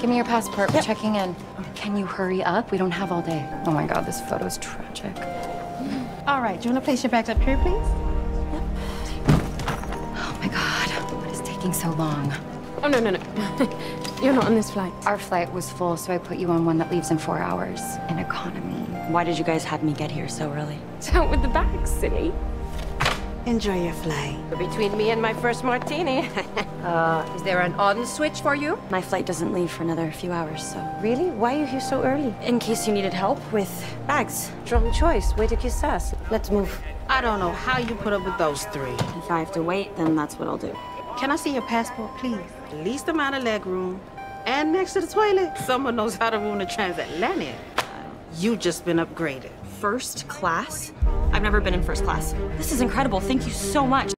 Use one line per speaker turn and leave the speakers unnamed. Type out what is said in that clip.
Give me your passport. We're checking in. Can you hurry up? We don't have all day. Oh my god, this photo's tragic.
All right, do you want to place your bags up here, please?
Oh my god, what is taking so long?
Oh, no, no, no. You're not on this flight.
Our flight was full, so I put you on one that leaves in four hours. In economy.
Why did you guys have me get here so early?
Out with the bags, silly.
Enjoy your flight.
Between me and my first martini. uh, is there an on switch for you?
My flight doesn't leave for another few hours, so.
Really? Why are you here so early?
In case you needed help with bags.
Strong choice. Way to kiss ass. Let's move.
I don't know how you put up with those three.
If I have to wait, then that's what I'll do.
Can I see your passport, please? Least amount of leg room. And next to the toilet, someone knows how to ruin the transatlantic. You just been upgraded.
First class? I've never been in first class. This is incredible. Thank you so much.